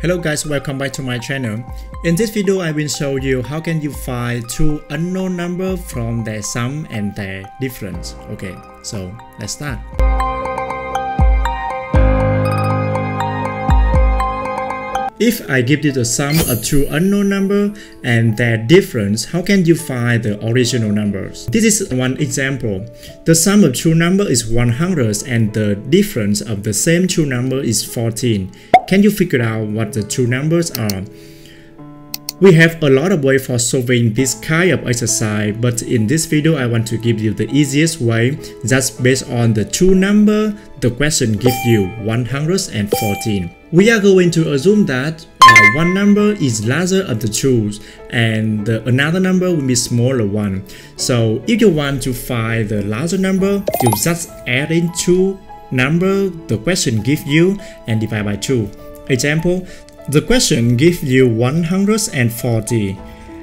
Hello guys, welcome back to my channel. In this video, I will show you how can you find two unknown number from their sum and their difference. Okay, so let's start. If I give you the sum of two unknown number and their difference, how can you find the original numbers? This is one example. The sum of two number is 100 and the difference of the same two number is 14. Can you figure out what the two numbers are? We have a lot of way for solving this kind of exercise, but in this video I want to give you the easiest way just based on the two number the question gives you 114. We are going to assume that uh, one number is larger of the two and the, another number will be smaller one. So if you want to find the larger number, you just add in two number the question gives you and divide by 2. Example, the question gives you 140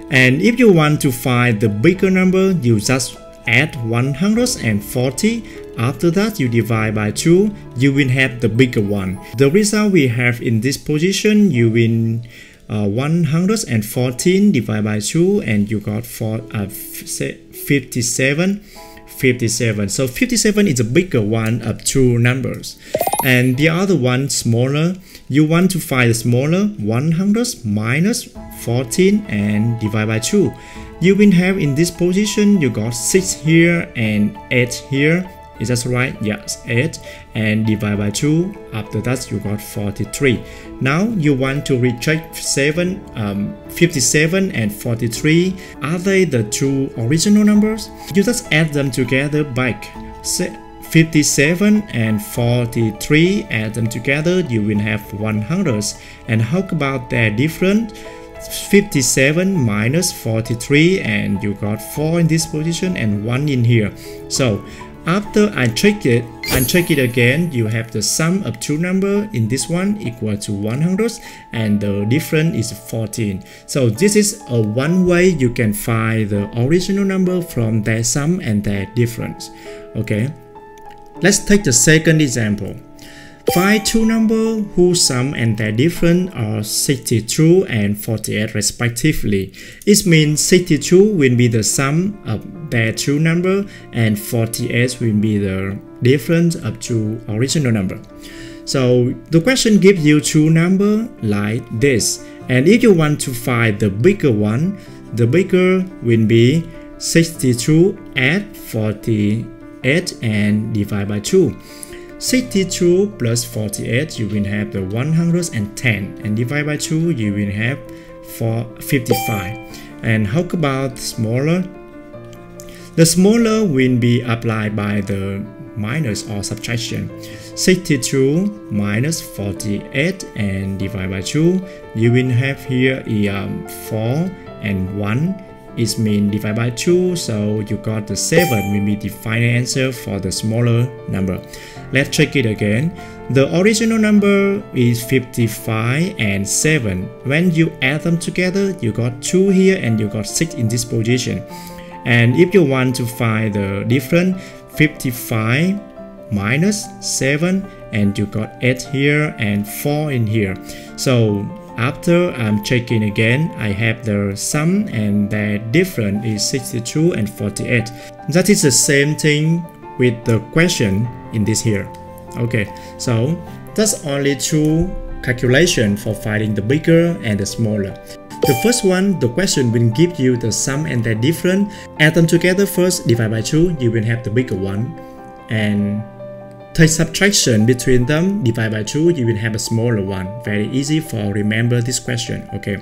and if you want to find the bigger number you just add 140 after that you divide by 2 you will have the bigger one. The result we have in this position you will uh, 114 divided by 2 and you got for uh, 57 57 so 57 is a bigger one of two numbers. And the other one smaller you want to find the smaller 100 minus 14 and divide by 2 you will have in this position you got 6 here and 8 here. Is that right? Yes 8 and divide by 2 after that you got 43 now you want to recheck 7 um, 57 and 43 are they the two original numbers? You just add them together back. 57 and 43 add them together you will have 100 and how about their different 57 minus 43 and you got 4 in this position and 1 in here. So after I check it and check it again you have the sum of two number in this one equal to 100 and the difference is 14 so this is a one way you can find the original number from their sum and their difference. Okay? Let's take the second example. Find two numbers whose sum and their difference are 62 and 48 respectively. It means 62 will be the sum of their two numbers and 48 will be the difference of two original numbers. So the question gives you two numbers like this. And if you want to find the bigger one, the bigger will be 62 add 48 and divide by 2. 62 plus 48 you will have the 110 and divide by 2 you will have for 55 and how about smaller? The smaller will be applied by the minus or subtraction. 62 minus 48 and divide by 2 you will have here um, 4 and 1 is mean divide by 2 so you got the 7 will be the final answer for the smaller number. Let's check it again. The original number is 55 and 7 when you add them together you got 2 here and you got 6 in this position. And if you want to find the difference 55 minus 7 and you got 8 here and 4 in here. So after I'm checking again, I have the sum and the difference is 62 and 48. That is the same thing with the question in this here. Okay, so that's only two calculation for finding the bigger and the smaller. The first one, the question will give you the sum and the difference. Add them together first, divide by 2, you will have the bigger one. And Take subtraction between them, divide by 2, you will have a smaller one. Very easy for remember this question, okay?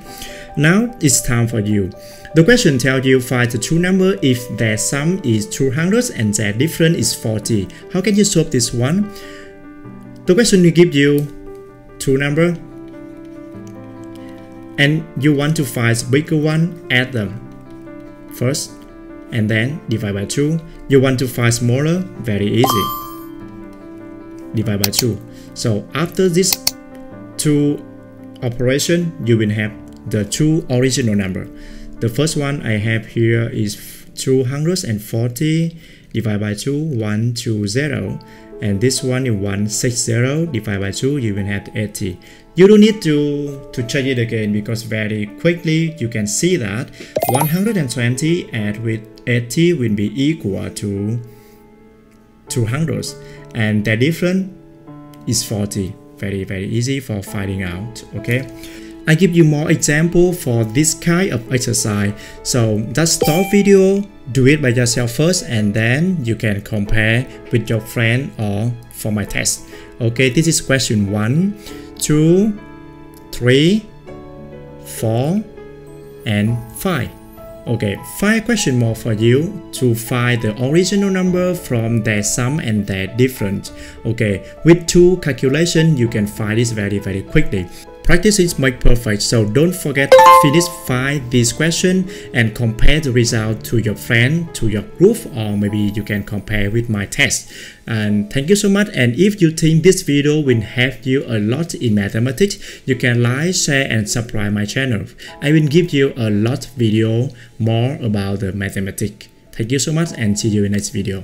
Now it's time for you. The question tells you find the two number if their sum is 200 and their difference is 40. How can you solve this one? The question will give you two number and you want to find bigger one, add them first and then divide by 2. You want to find smaller, very easy divided by 2. So after this two operation, you will have the two original number. The first one I have here is 240 divided by 2, 120. and this one is 160 divided by 2 you will have 80 you don't need to to check it again because very quickly you can see that 120 add with 80 will be equal to 200 and the difference is 40 very very easy for finding out okay I give you more example for this kind of exercise. So just stop video, do it by yourself first and then you can compare with your friend or for my test. Okay, this is question 1, 2, 3, 4 and 5. Okay, five question more for you to find the original number from their sum and their difference. Okay, with two calculation you can find this very very quickly. Practice is make perfect, so don't forget to finish find this question and compare the result to your friend, to your group, or maybe you can compare with my test. And thank you so much. And if you think this video will help you a lot in mathematics, you can like, share, and subscribe my channel. I will give you a lot video more about the mathematics. Thank you so much and see you in next video.